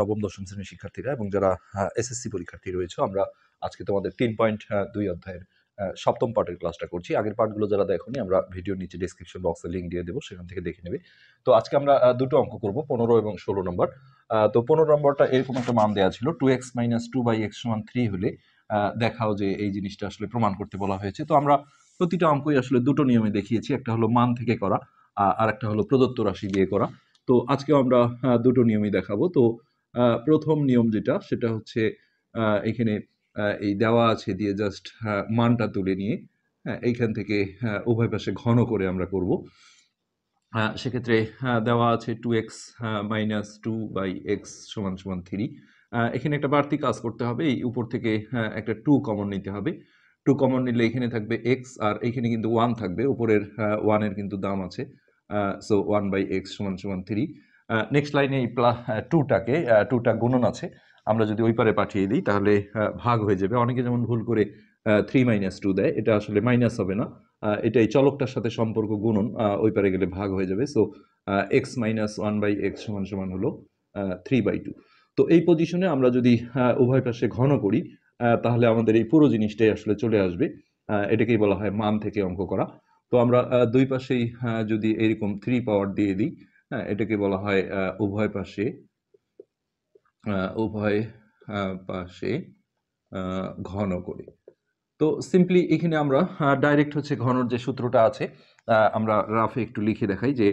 নবম, দশম শ্রেণির শিক্ষার্থীরা এবং যারা এসএসসি পরীক্ষার্থী রয়েছে, আমরা আজকে তোমাদের তিন পয়েন্ট দুই অধ্যায়ের সপ্তম পার্টের ক্লাসটা করছি। আগের পার্টগুলো যারা দেখোনি আমরা ভিডিওর নিচে ডিসক্রিপশন বক্সে লিঙ্ক দিয়ে দেবো, সেখান থেকে দেখে নেবে। তো আজকে আমরা দুটো অঙ্ক করব, পনেরো এবং ষোলো নম্বর। তো পনেরো নম্বরটা এরকম একটা মান দেওয়া ছিল two X minus two by X সমান থ্রি হলে দেখাও যে এই জিনিসটা আসলে প্রমাণ করতে বলা হয়েছে। তো আমরা প্রতিটা অঙ্কই আসলে দুটো নিয়মে দেখিয়েছি, একটা হলো মান থেকে করা আর একটা হলো প্রদত্ত রাশি দিয়ে করা। তো আজকেও আমরা দুটো নিয়মই দেখাবো। তো প্রথম নিয়ম যেটা, সেটা হচ্ছে এখানে এই দেওয়া আছে দিয়ে জাস্ট মানটা তুলে নিয়ে হ্যাঁ এইখান থেকে উভয় পাশে ঘন করে আমরা করব। সেক্ষেত্রে দেওয়া আছে two X minus two by X সমান সমান থ্রি এখানে একটা বাড়তি কাজ করতে হবে, এই উপর থেকে একটা টু কমন নিতে হবে। টু কমন নিলে এখানে থাকবে এক্স আর এখানে কিন্তু ওয়ান থাকবে, উপরের ওয়ানের কিন্তু দাম আছে। সো ওয়ান বাই এক্স সমান সমান থ্রি নেক্সট লাইনে এই প্লা টুটাকে টুটা গুণন আছে। আমরা যদি ওই পারে পাঠিয়ে দিই, তাহলে ভাগ হয়ে যাবে। অনেকে যেমন ভুল করে থ্রি মাইনাস টু দেয়, এটা আসলে মাইনাস হবে না। এটা এই চলকটার সাথে সম্পর্ক গুণন ওই পারে গেলে ভাগ হয়ে যাবে। So X minus one by X সমান সমান হলো থ্রি বাই টু তো এই পজিশনে আমরা যদি উভয় পাশে ঘন করি তাহলে আমাদের এই পুরো জিনিসটাই আসলে চলে আসবে। এটাকেই বলা হয় মান থেকে অঙ্ক করা। তো আমরা দুই পাশেই যদি এরকম থ্রি পাওয়ার দিয়ে দিই হ্যাঁ এটাকে বলা হয় উভয় পাশে উভয় পাশে ঘন করে। তো সিম্পলি এখানে আমরা ডাইরেক্ট হচ্ছে ঘনর যে সূত্রটা আছে আমরা রাফে একটু লিখে দেখাই যে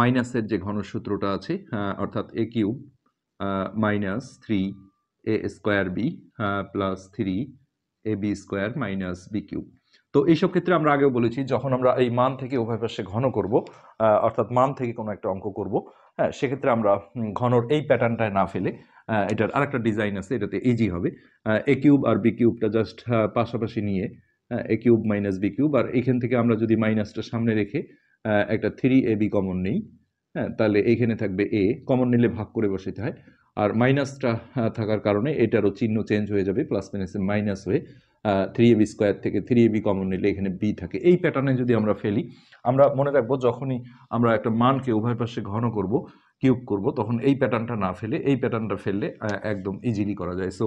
মাইনাসের যে ঘন সূত্রটা আছে অর্থাৎ A cube minus three A square B plus three A B square minus B cube তো এইসব ক্ষেত্রে আমরা আগেও বলেছি, যখন আমরা এই মান থেকে উভয় পাশে ঘন করব অর্থাৎ মান থেকে কোনো একটা অঙ্ক করব। হ্যাঁ সেক্ষেত্রে আমরা ঘনর এই প্যাটার্নটায় না ফেলে এটার আরেকটা ডিজাইন আছে, এটাতে ইজি হবে। এ কিউব আর বি কিউবটা জাস্ট পাশাপাশি নিয়ে A cube minus B cube আর এখান থেকে আমরা যদি মাইনাসটা সামনে রেখে একটা থ্রি এ বি কমন নেই হ্যাঁ তাহলে এইখানে থাকবে এ কমন নিলে ভাগ করে বসাতে হয়। আর মাইনাসটা থাকার কারণে এটারও চিহ্ন চেঞ্জ হয়ে যাবে প্লাস মাইনাসে মাইনাস হয়ে থ্রি এ বি স্কোয়ার থেকে থ্রি এ বি কমন নিলে এখানে বি থাকে। এই প্যাটার্নে যদি আমরা ফেলি, আমরা মনে রাখব যখনই আমরা একটা মানকে উভয় পাশে ঘন করব, কিউব করব, তখন এই প্যাটার্নটা না ফেলে, এই প্যাটার্নটা ফেললে একদম ইজিলি করা যায়। সো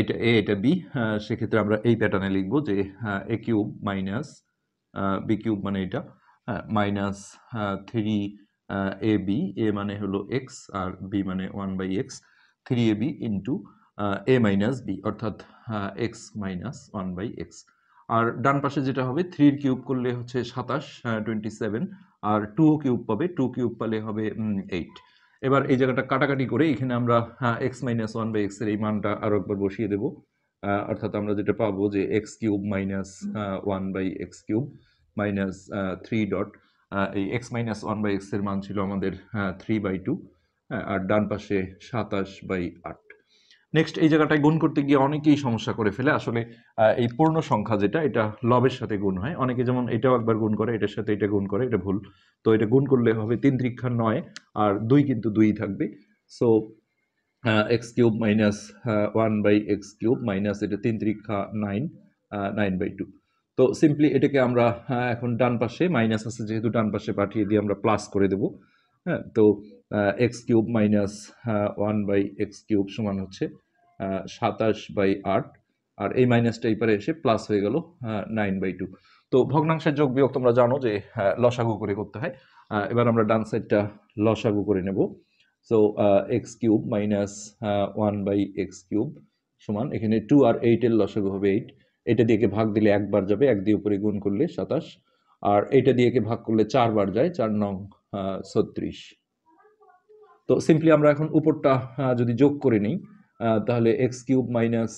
এটা এ এটা বি সেক্ষেত্রে আমরা এই প্যাটার্নে লিখব যে A cube minus B cube মানে এটা minus three A B A মানে হলো এক্স আর বি মানে one by X three A B into A minus B অর্থাৎ X minus one by X আর ডান পাশে যেটা হবে থ্রির কিউব করলে হচ্ছে সাতাশ টোয়েন্টি সেভেন আর টু কিউব পাবে টু কিউব পালে হবে এইট এবার এই জায়গাটা কাটাকাটি করে এখানে আমরা এক্স মাইনাস ওয়ান বাই এক্সের এই মানটা আরও একবার বসিয়ে দেবো। অর্থাৎ আমরা যেটা পাবো যে X cube minus one by X cube minus three dot এই এক্স মাইনাস ওয়ান বাই এক্সের মান ছিল আমাদের থ্রি বাই টু আর ডান পাশে সাতাশ বাই আট। নেক্সট এই জায়গাটায় গুণ করতে গিয়ে অনেকেই সমস্যা করে ফেলে। আসলে এই পূর্ণ সংখ্যা যেটা, এটা লবের সাথে গুণ হয়। অনেকে যেমন এটাও একবার গুণ করে, এটার সাথে এটা গুণ করে, এটা ভুল। তো এটা গুণ করলে হবে তিন ত্রিক্ষা নয়, আর দুই কিন্তু দুই থাকবে। So X cube minus one by X cube minus এটা তিন ত্রিক্ষা নাইন নাইন বাই টু তো সিম্পলি এটাকে আমরা এখন ডান পাশে মাইনাস আছে যেহেতু ডান পাশে পাঠিয়ে দিয়ে আমরা প্লাস করে দেব। হ্যাঁ তো X cube minus one by X cube সমান হচ্ছে সাতাশ বাই আট, আর এই মাইনাসটা এই পারে এসে প্লাস হয়ে গেল নাইন বাই টু তো ভগ্নাংশের যোগ বিয়োগ তোমরা জানো যে লসাগু করে করতে হয়। এবার আমরা ডান সাইডটা লসাগু করে নেব। So X cube minus one by X cube সমান, এখানে টু আর এইটের লসাগু হবে এইট এটা দিয়েকে ভাগ দিলে একবার যাবে, এক দিয়ে উপরে গুণ করলে সাতাশ। আর এইটা দিয়েকে ভাগ করলে চারবার যায়, চার নং ছত্রিশ। তো সিম্পলি আমরা এখন উপরটা যদি যোগ করে নিই তাহলে X cube minus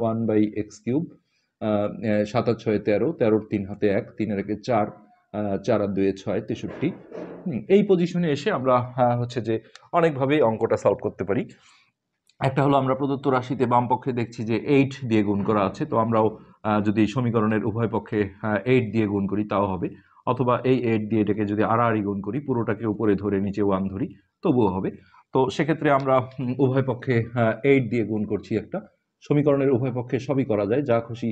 one by X cube সাতাশ ছয় তেরো, তেরোর তিন হাতে এক, তিনের একে চার চার আর দুয়ে ছয়, তেষট্টি। এই পজিশনে এসে আমরা হচ্ছে যে অনেকভাবেই অঙ্কটা সলভ করতে পারি। একটা হলো আমরা প্রদত্ত রাশিতে বাম পক্ষে দেখছি যে এইট দিয়ে গুণ করা আছে, তো আমরাও যদি সমীকরণের উভয় পক্ষে এইট দিয়ে গুণ করি, তাও হবে। অথবা এই এইট দিয়ে এটাকে যদি আড়াআড়ি গুণ করি, পুরোটাকে উপরে ধরে নিচে ওয়ান ধরি, তবুও হবে। তো সেক্ষেত্রে আমরা উভয় পক্ষে এইট দিয়ে গুণ করছি একটা। সমীকরণের উভয় পক্ষে সবই করা যায় যা খুশি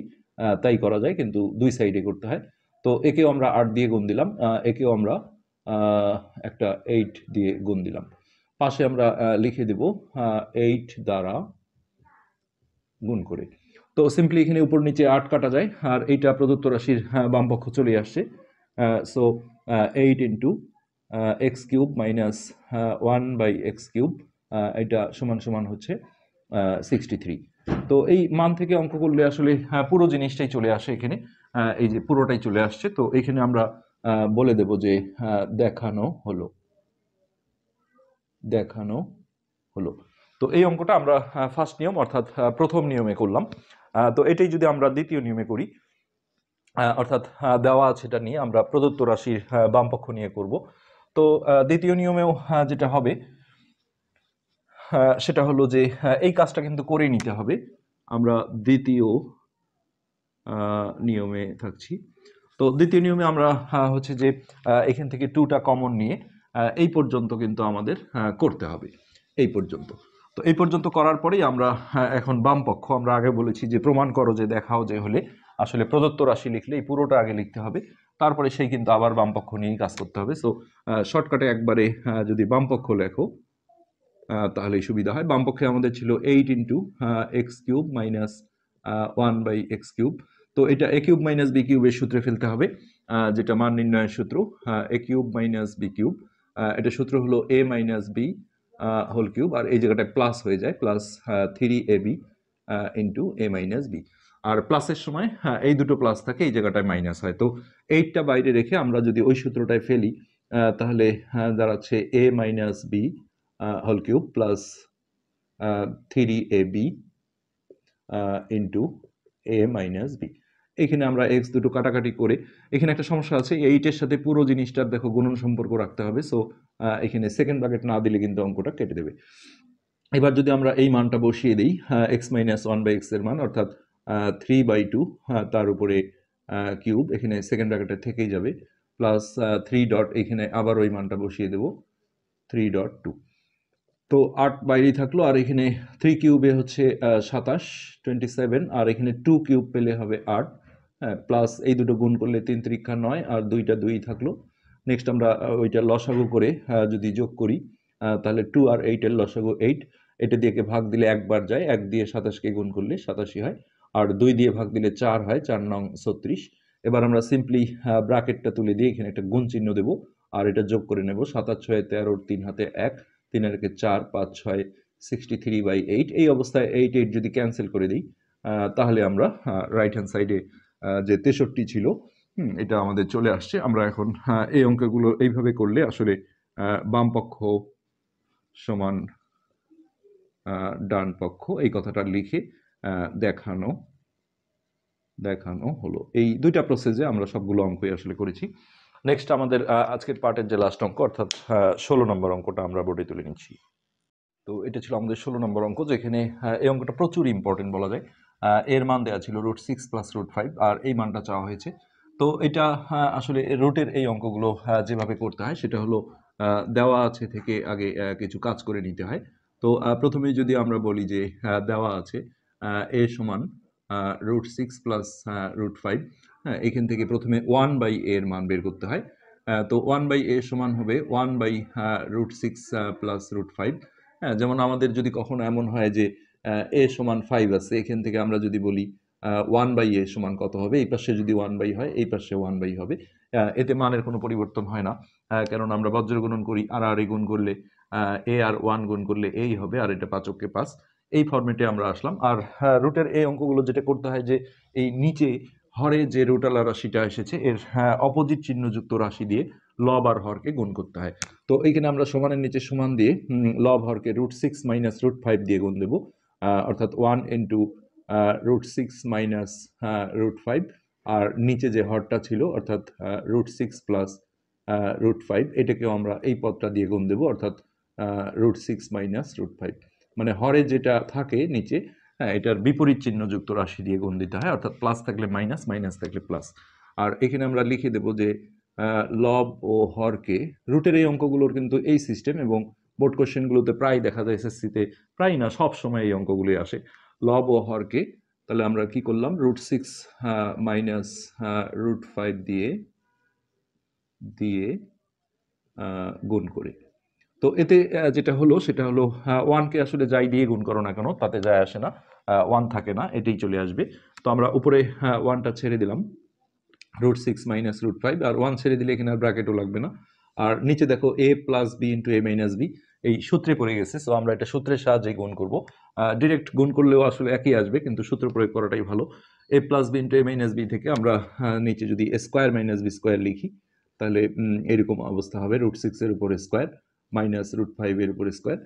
তাই করা যায় কিন্তু দুই সাইডে করতে হয়। তো একেও আমরা আট দিয়ে গুণ দিলাম একেও আমরা একটা এইট দিয়ে গুণ দিলাম। পাশে আমরা লিখে দেব এইট দ্বারা গুণ করে। তো সিম্পলি এখানে উপর নিচে আট কাটা যায় আর এইটা প্রদত্ত রাশির আহ, বাম পক্ষ চলে আসছে। So eight into X cube minus one by X cube এটা সমান সমান হচ্ছে সিক্সটি থ্রি তো এই মান থেকে অঙ্ক করলে আসলে আহ, পুরো জিনিসটাই চলে আসে এখানে এই যে পুরোটাই চলে আসছে। তো এখানে আমরা বলে দেব যে দেখানো হলো। দেখানো হলো। তো এই অঙ্কটা আমরা ফার্স্ট নিয়ম অর্থাৎ প্রথম নিয়মে করলাম। তো এটাই যদি আমরা দ্বিতীয় নিয়মে করি অর্থাৎ দেওয়া আছে এটা নিয়ে আমরা প্রদত্ত রাশির বামপক্ষ নিয়ে করব। তো দ্বিতীয় নিয়মেও যেটা হবে সেটা হলো যে এই কাজটা কিন্তু করে নিতে হবে। আমরা দ্বিতীয় নিয়মে থাকছি। তো, দ্বিতীয় নিয়মে আমরা হচ্ছে যে এখান থেকে টুটা কমন নিয়ে এই পর্যন্ত কিন্তু আমাদের করতে হবে। এই পর্যন্ত। তো, এই পর্যন্ত করার পরেই আমরা এখন বাম পক্ষ, আমরা আগে বলেছি যে, প্রমাণ করো যে, দেখাও যে হলে, আসলে প্রদত্ত রাশি লিখলে এই পুরোটা আগে লিখতে হবে। তারপরে সেই কিন্তু আবার বাম পক্ষ নিয়েই কাজ করতে হবে। সো শর্টকাটে একবারে যদি বামপক্ষ লেখো তাহলেই সুবিধা হয়। বামপক্ষে আমাদের ছিল eight into X cube minus one by X cube তো এটা এ কিউব মাইনাস বি কিউবের সূত্রে ফেলতে হবে যেটা মান নির্ণয়ের সূত্র A cube minus B cube এটা সূত্র হলো A minus B whole cube আর এই জায়গাটায় প্লাস হয়ে যায় plus three A B into A minus B আর প্লাসের সময় হ্যাঁ, এই দুটো প্লাস থাকে এই জায়গাটায় মাইনাস হয়। তো এইটটা বাইরে রেখে আমরা যদি ওই সূত্রটায় ফেলি তাহলে হ্যাঁ, দাঁড়াচ্ছে A minus B whole cube plus three A B into A minus B এখানে আমরা এক্স দুটো কাটাকাটি করে এখানে একটা সমস্যা আছে এইটের সাথে পুরো জিনিসটার দেখো গুণন সম্পর্ক রাখতে হবে সো এখানে সেকেন্ড ব্র্যাকেট না দিলে কিন্তু অঙ্কটা কেটে দেবে। এবার যদি আমরা এই মানটা বসিয়ে দিই এক্স মাইনাস ওয়ান বাই এক্সের মান অর্থাৎ থ্রি বাই টু তার উপরে কিউব এখানে সেকেন্ড ব্র্যাকেটে থেকেই যাবে। প্লাস থ্রি ডট এখানে আবার ওই মানটা বসিয়ে দেবো থ্রি ডট টু তো আট বাইরেই থাকল, আর এখানে থ্রি কিউবে হচ্ছে সাতাশ টোয়েন্টি সেভেন আর এখানে টু কিউব পেলে হবে আট। হ্যাঁ প্লাস এই দুটো গুণ করলে তিন ত্রিক্ষা নয়, আর দুইটা দুই থাকল। নেক্সট আমরা ওইটা লসাগু করে যদি যোগ করি তাহলে টু আর এইটের লসাগু এইট এটা দিয়ে ভাগ দিলে একবার যায়, এক দিয়ে সাতাশকে গুণ করলে সাতাশি হয়। আর দুই দিয়ে ভাগ দিলে চার হয় চার নং ছত্রিশ। এবার আমরা সিম্পলি ব্র্যাকেটটা তুলে দিয়ে এখানে একটা গুণ চিহ্ন দেবো। আর এটা যোগ করে নেব সাতাশ ছয় তেরোর তিন হাতে এক তিনের একে চার পাঁচ ছয় সিক্সটি থ্রি বাই এইট এই অবস্থায় এইট এইট যদি ক্যান্সেল করে দিই তাহলে আমরা রাইট হ্যান্ড সাইডে যে তেষট্টি ছিল এটা আমাদের চলে আসছে। আমরা এখন এই অঙ্কগুলো এইভাবে করলে আসলে আহ, বাম পক্ষ সমান ডান পক্ষ এই কথাটা লিখে দেখানো দেখানো হলো। এই দুইটা প্রসেসে আমরা সবগুলো অঙ্কই আসলে করেছি। নেক্সট আমাদের আজকের পার্টের যে লাস্ট অঙ্ক, অর্থাৎ ষোলো নম্বর অঙ্কটা আমরা বোর্ডে তুলে নিচ্ছি। তো এটা ছিল আমাদের ষোলো নম্বর অঙ্ক, যেখানে এই অঙ্কটা প্রচুর ইম্পর্টেন্ট বলা যায়। এর মান দেওয়া ছিল root six plus root five আর এই মানটা চাওয়া হয়েছে। তো এটা আসলে রুটের এই অঙ্কগুলো যেভাবে করতে হয়, সেটা হলো দেওয়া আছে থেকে আগে কিছু কাজ করে নিতে হয়। তো প্রথমেই যদি আমরা বলি যে দেওয়া আছে এ সমান root six plus root five হ্যাঁ এখান থেকে প্রথমে ওয়ান বাই এর মান বের করতে হয়। তো ওয়ান বাই এ সমান হবে one by root six plus root five হ্যাঁ যেমন আমাদের যদি কখনো এমন হয় যে এ সমান ফাইভ আছে, এখান থেকে আমরা যদি বলি ওয়ান বাই এ সমান কত হবে? এই পাশে যদি ওয়ান বাই হয়, এই পাশে ওয়ান বাই হবে। এতে মানের কোনো পরিবর্তন হয় না। কেননা আমরা বজ্র গুণন করি, আর আর এ গুণ করলে এ আর ওয়ান গুণ করলে এই হবে, আর এটা পাঁচককে পাঁচ। এই ফর্মেটে আমরা আসলাম। আর রুটের এই অঙ্কগুলো যেটা করতে হয় যে, এই নিচে হরে যে রুটালা রাশিটা এসেছে, এর অপোজিট চিহ্নযুক্ত রাশি দিয়ে লব আর হরকে গুণ করতে হয়। তো এইখানে আমরা সমানের নিচে সমান দিয়ে লব হরকে root six minus root five দিয়ে গুণ দেবো। অর্থাৎ one into root six minus root five আর নিচে যে হরটা ছিল, অর্থাৎ root six plus root five এটাকেও আমরা এই পদটা দিয়ে গুণ দেবো, অর্থাৎ root six minus root five মানে হরে যেটা থাকে নিচে হ্যাঁ এটার বিপরীত চিহ্নযুক্ত রাশি দিয়ে গুণ দিতে হয়, অর্থাৎ প্লাস থাকলে মাইনাস মাইনাস থাকলে প্লাস আর এখানে আমরা লিখে দেব যে লব ও হরকে রুটের এই অঙ্কগুলোর কিন্তু এই সিস্টেম এবং বোর্ড কোশ্চেনগুলোতে প্রায় দেখা যায় এসএসসিতে প্রায় না, সব সময় এই অঙ্কগুলোই আসে। লব ও হরকে তাহলে আমরা কি করলাম? Root six minus root five দিয়ে দিয়ে গুণ করে। তো এতে যেটা হলো, সেটা হলো ওয়ানকে আসলে যাই দিয়ে গুণ করো না কেন, তাতে যায় আসে না ওয়ান থাকে না, এটাই চলে আসবে। তো আমরা উপরে ওয়ানটা ছেড়ে দিলাম root six minus root five আর ওয়ান ছেড়ে দিলে এখানে আর ব্র্যাকেটও লাগবে না। আর নিচে দেখো A plus B into A minus B এই সূত্রে পড়ে গেছে সো আমরা এটা সূত্রের সাহায্যে গুণ করব। ডিরেক্ট গুণ করলেও আসলে একই আসবে, কিন্তু সূত্র প্রয়োগ করাটাই ভালো। A plus B into A minus B থেকে আমরা নিচে যদি স্কোয়ার মাইনাস বি স্কোয়ার লিখি, তাহলে এরকম অবস্থা হবে রুট সিক্সের উপর স্কোয়ার মাইনাস রুট ফাইভের উপরে স্কোয়ার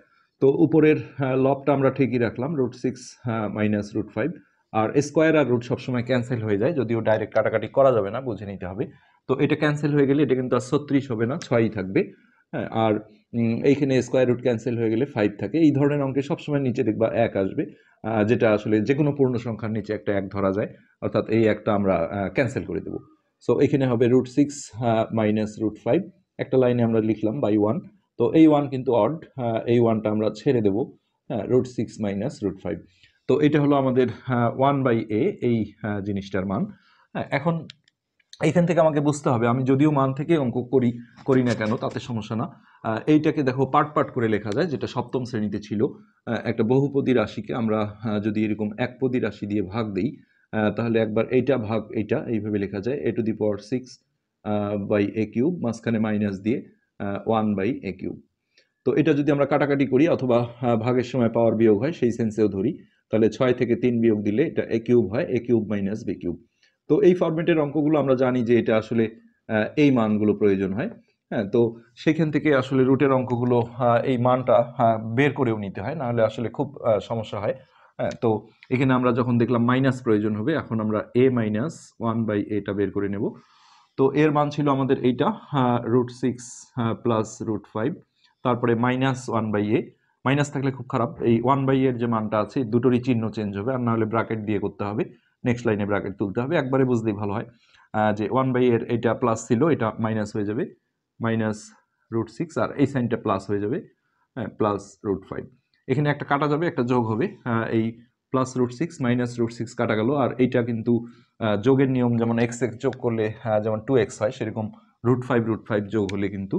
তো উপরের লবটা আমরা ঠিকই রাখলাম root six minus root five আর স্কোয়ার আর রুট সবসময় ক্যান্সেল হয়ে যায়, যদিও ডাইরেক্ট কাটাকাটি করা যাবে না, বুঝে নিতে হবে। তো এটা ক্যান্সেল হয়ে গেলে এটা কিন্তু আর ছত্রিশ হবে না, ছয়ই থাকবে। হ্যাঁ আর এইখানে স্কোয়ার রুট ক্যান্সেল হয়ে গেলে ফাইভ থাকে। এই ধরনের অঙ্কে সবসময় নিচে দেখবা এক আসবে যেটা আসলে যে কোনো পূর্ণ সংখ্যার নিচে একটা এক ধরা যায়, অর্থাৎ এই একটা আমরা ক্যান্সেল করে দেবো। সো এখানে হবে root six minus root five একটা লাইনে আমরা লিখলাম বাই ওয়ান তো এই ওয়ান কিন্তু অড এই ওয়ানটা আমরা ছেড়ে দেবো হ্যাঁ root six minus root five তো এটা হলো আমাদের ওয়ান বাই এ এই জিনিসটার মান। হ্যাঁ এখন এইখান থেকে আমাকে বুঝতে হবে, আমি যদিও মান থেকে অঙ্ক করি করি না কেন, তাতে সমস্যা না। এইটাকে দেখো পার্ট পার্ট করে লেখা যায়, যেটা সপ্তম শ্রেণীতে ছিল। একটা বহুপদী রাশিকে আমরা যদি এরকম একপদী রাশি দিয়ে ভাগ দিই তাহলে একবার এইটা ভাগ এইটা এইভাবে লেখা যায় A to the power six by A cube মাঝখানে মাইনাস দিয়ে ওয়ান বাই এ কিউব তো এটা যদি আমরা কাটাকাটি করি অথবা ভাগের সময় পাওয়ার বিয়োগ হয়, সেই সেন্সেও ধরি, তাহলে ছয় থেকে তিন বিয়োগ দিলে এটা এ কিউব হয় A cube minus B cube তো এই ফরম্যাটের অঙ্কগুলো আমরা জানি যে এটা আসলে এই মানগুলো প্রয়োজন হয়। হ্যাঁ তো সেখান থেকে আসলে রুটের অঙ্কগুলো এই মানটা বের করেও নিতে হয়, নাহলে আসলে খুব সমস্যা হয়। হ্যাঁ তো এখানে আমরা যখন দেখলাম মাইনাস প্রয়োজন হবে, এখন আমরা এ মাইনাস ওয়ান বাই এটা বের করে নেব। তো এর মান ছিল আমাদের এইটা root six plus root five তারপরে minus one by A minus থাকলে খুব খারাপ এই ওয়ান বাই এর যে মানটা আছে দুটোরই চিহ্ন চেঞ্জ হবে আর না হলে ব্র্যাকেট দিয়ে করতে হবে নেক্সট লাইনে ব্র্যাকেট তুলতে হবে একবারে বুঝলেই ভালো হয় যে ওয়ান বাই এর এটা প্লাস ছিল এটা মাইনাস হয়ে যাবে মাইনাস রুট সিক্স আর এই সাইনটা প্লাস হয়ে যাবে হ্যাঁ প্লাস রুট ফাইভ এখানে একটা কাটা যাবে একটা যোগ হবে আহ, এই plus root six minus root six কাটা গেল। আর এইটা কিন্তু যোগের নিয়ম যেমন এক্স এক্স যোগ করলে যেমন টু এক্স হয় সেরকম রুট ফাইভ রুট ফাইভ যোগ হলে কিন্তু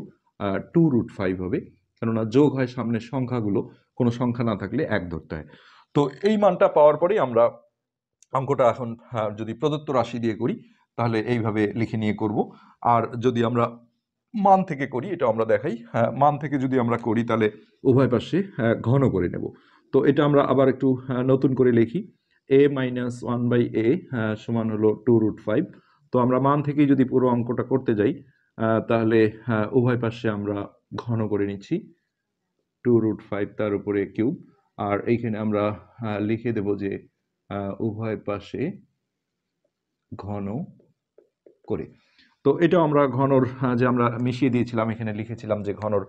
টু রুট ফাইভ হবে। কেননা যোগ হয় সামনের সংখ্যাগুলো কোনো সংখ্যা না থাকলে এক ধরতে হয়। তো এই মানটা পাওয়ার পরেই আমরা অঙ্কটা এখন যদি প্রদত্ত রাশি দিয়ে করি তাহলে এইভাবে লিখে নিয়ে করব। আর যদি আমরা মান থেকে করি এটা আমরা দেখাই হ্যাঁ, মান থেকে যদি আমরা করি তাহলে উভয় পাশে ঘন করে নেব। তো এটা আমরা আবার একটু নতুন করে লিখি। A minus one by a সমান হলো টু রুট ফাইভ তো আমরা মান থেকেই যদি পুরো অঙ্কটা করতে যাই তাহলে উভয় পাশে আমরা ঘন করে নিচ্ছি। টু রুট ফাইভ তার উপরে কিউব আর এইখানে আমরা লিখে দেব যে উভয় পাশে ঘন করে। তো এটা আমরা ঘনর যে আমরা মিশিয়ে দিয়েছিলাম, এখানে লিখেছিলাম যে ঘনর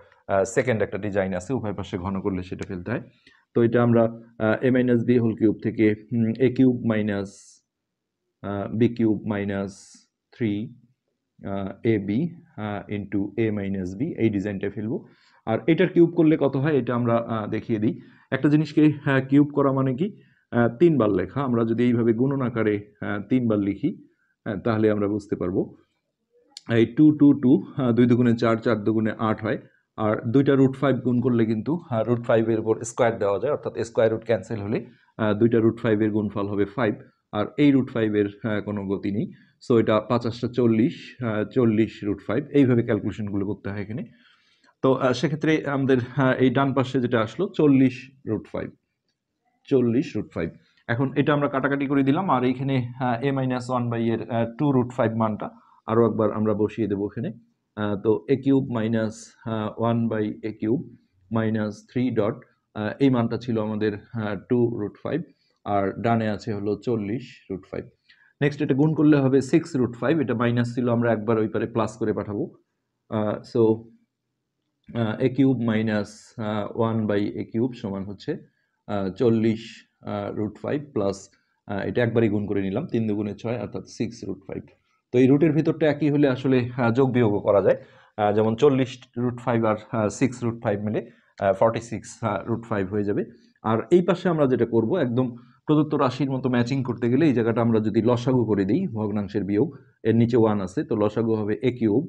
সেকেন্ড একটা ডিজাইন আছে, উভয় পাশে ঘন করলে সেটা ফেলতে হয়। তো এটা আমরা a minus b whole cube থেকে a cube minus b cube minus three a b into a minus b এই ডিজাইনটা ফেলব। আর এটার কিউব করলে কত হয়? এটা আমরা দেখিয়ে দিই। একটা জিনিসকে কিউব করা মানে কি? তিনবার লেখা। আমরা যদি এইভাবে গুণন আকারে তিনবার লিখি তাহলে আমরা বুঝতে পারব। এই টু টু টু দুই দুগুণে চার চার দুগুণে আট হয়। আর দুইটা রুট ফাইভ গুণ করলে কিন্তু রুট ফাইভের উপর স্কোয়ার দেওয়া যায়, অর্থাৎ স্কোয়ার রুট ক্যান্সেল হলে দুইটা রুট ফাইভের গুণফল হবে ফাইভ আর এই রুট ফাইভের কোনো গতি নেই। সো এটা পাঁচাশটা চল্লিশ চল্লিশ রুট ফাইভ এইভাবে ক্যালকুলেশনগুলো করতে হয় এখানে। তো সেক্ষেত্রে আমাদের এই ডান পাশে যেটা আসলো, চল্লিশ রুট ফাইভ চল্লিশ রুট ফাইভ এখন এটা আমরা কাটাকাটি করে দিলাম, আর এইখানে এ মাইনাস ওয়ান বাই এর টু রুট ফাইভ মানটা আরও একবার আমরা বসিয়ে দেবো এখানে। তো a cube minus one by a cube minus three dot এই মানটা ছিল আমাদের টু রুট ফাইভ আর ডানে আছে হলো চল্লিশ রুট ফাইভ নেক্সট এটা গুণ করলে হবে সিক্স রুট ফাইভ এটা মাইনাস ছিল, আমরা একবার ওই পারে প্লাস করে পাঠাবো। So a cube minus one by a cube সমান হচ্ছে চল্লিশ রুট ফাইভ প্লাস এটা একবারই গুণ করে নিলাম, তিন দুগুণে ছয়, অর্থাৎ সিক্স রুট ফাইভ তো এই রুটের ভিতরটা একই হলে আসলে যোগ বিয়োগও করা যায়। যেমন চল্লিশ রুট ফাইভ আর সিক্স রুট ফাইভ মিলে ফর্টি সিক্স রুট ফাইভ হয়ে যাবে। আর এই পাশে আমরা যেটা করব, একদম প্রদত্ত রাশির মতো ম্যাচিং করতে গেলে এই জায়গাটা আমরা যদি লসাগু করে দিই, ভগ্নাংশের বিয়োগ, এর নিচে ওয়ান আছে, তো লসাগু হবে এ কিউব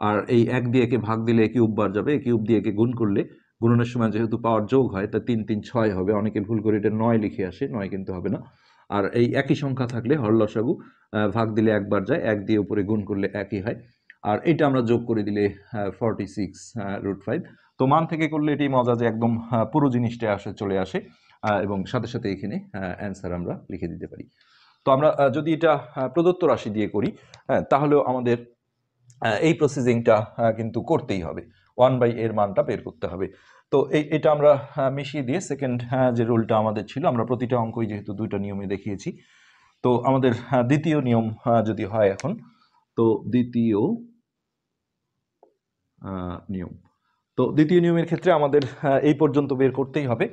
আর এই এক দিয়ে একে ভাগ দিলে এ কিউব বার যাবে এ কিউব দিয়ে একে গুণ করলে, গুণনের সময় যেহেতু পাওয়ার যোগ হয়, তা তিন তিন, ছয় হবে। অনেকে ভুল করে এটা নয় লিখে আসে, নয় কিন্তু হবে না। আর এই একই সংখ্যা থাকলে হর লসাগু ভাগ দিলে একবার যায়, এক দিয়ে উপরে গুণ করলে একই হয়। আর এটা আমরা যোগ করে দিলে ফর্টি সিক্স রুট ফাইভ তো মান থেকে করলে এটি মজা যে একদম পুরো জিনিসটা আসে, চলে আসে এবং সাথে সাথে এখানে অ্যান্সার আমরা লিখে দিতে পারি। তো আমরা যদি এটা প্রদত্ত রাশি দিয়ে করি হ্যাঁ তাহলেও আমাদের এই প্রসেসিংটা কিন্তু করতেই হবে। ওয়ান বাই এর মানটা বের করতে হবে। তো এই এটা আমরা মিশিয়ে দিয়ে সেকেন্ড যে রুলটা আমাদের ছিল আমরা প্রতিটা অঙ্কই যেহেতু দুইটা নিয়মে দেখিয়েছি। তো আমাদের আহ, দ্বিতীয় নিয়ম যদি হয় এখন তো দ্বিতীয় নিয়ম। তো দ্বিতীয় নিয়মের ক্ষেত্রে আমাদের এই পর্যন্ত বের করতেই হবে।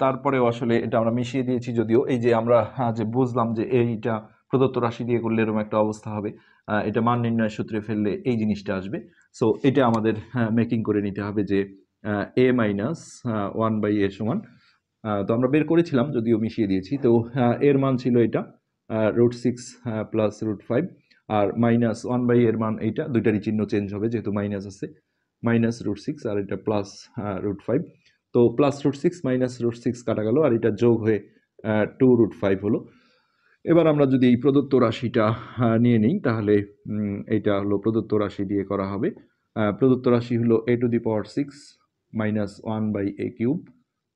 তারপরেও আসলে এটা আমরা মিশিয়ে দিয়েছি যদিও এই যে আমরা যে বুঝলাম যে এইটা প্রদত্ত রাশি দিয়ে করলে এরকম একটা অবস্থা হবে এটা মান নির্ণয় সূত্রে ফেললে এই জিনিসটা আসবে। সো এটা আমাদের মেকিং করে নিতে হবে যে a minus one by a সমান। তো আমরা বের করেছিলাম, যদিও মিশিয়ে দিয়েছি। তো এর মান ছিল এটা root six plus root five R minus one by এর মান এইটা, দুইটারই চিহ্ন চেঞ্জ হবে, যেহেতু মাইনাস আছে। মাইনাস রুট সিক্স আর এটা প্লাস রুট ফাইভ তো plus root six minus root six কাটা গেল, আর এটা যোগ হয়ে টু রুট ফাইভ হলো। এবার আমরা যদি এই প্রদত্ত রাশিটা নিয়ে নিই, তাহলে এইটা হলো প্রদত্ত রাশি দিয়ে করা হবে। প্রদত্ত রাশি হলো a to the power six minus one by a cube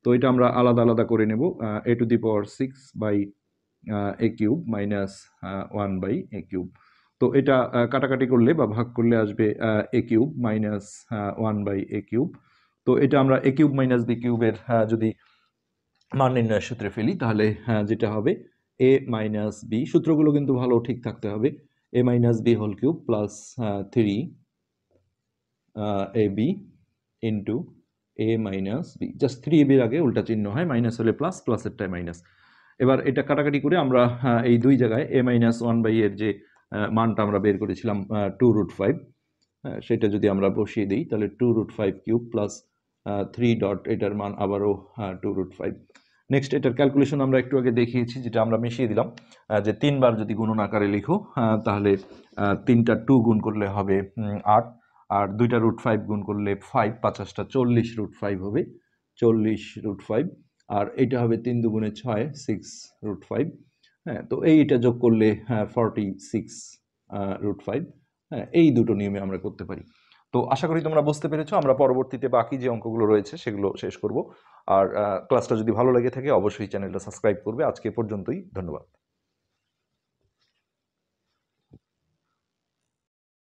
তো এটা আমরা আলাদা আলাদা করে নেব a to the power six by a cube minus one by a cube তো এটা কাটাকাটি করলে বা ভাগ করলে আসবে a cube minus one by a cube তো এটা আমরা এ কিউব মাইনাস বি কিউবের যদি মান নির্ণয়ের সূত্রে ফেলি, তাহলে যেটা হবে এ মাইনাস বি সূত্রগুলো কিন্তু ভালো ঠিক থাকতে হবে a minus b whole cube plus three a b into a minus b just three a বির আগে উল্টা চিহ্ন হয় মাইনাস হলে প্লাস প্লাসেরটাই মাইনাস এবার এটা কাটাকাটি করে আমরা এই দুই জায়গায় এ মাইনাস ওয়ান বাই এর যে মানটা আমরা বের করেছিলাম টু রুট ফাইভ সেটা যদি আমরা বসিয়ে দিই, তাহলে two root five cube plus three dot এটার মান আবারও টু রুট ফাইভ নেক্সট এটার ক্যালকুলেশন আমরা একটু আগে দেখিয়েছি, যেটা আমরা মিশিয়ে দিলাম যে তিনবার যদি গুণন আকারে লিখো তাহলে তিনটা টু গুণ করলে হবে আট। আর দুইটা রুট ফাইভ গুণ করলে ফাইভ পাঁচাশটা চল্লিশ রুট ফাইভ হবে, চল্লিশ রুট ফাইভ আর এটা হবে তিন দুগুণে ছয় সিক্স রুট ফাইভ হ্যাঁ তো এইটা যোগ করলে হ্যাঁ ফর্টি সিক্স রুট ফাইভ হ্যাঁ এই দুটো নিয়মে আমরা করতে পারি। তো আশা করি তোমরা বুঝতে পেরেছ, আমরা পরবর্তীতে বাকি যে অঙ্কগুলো রয়েছে সেগুলো শেষ করব। আর ক্লাসটা যদি ভালো লেগে থাকে, অবশ্যই চ্যানেলটা সাবস্ক্রাইব করবে। আজকে পর্যন্তই, ধন্যবাদ।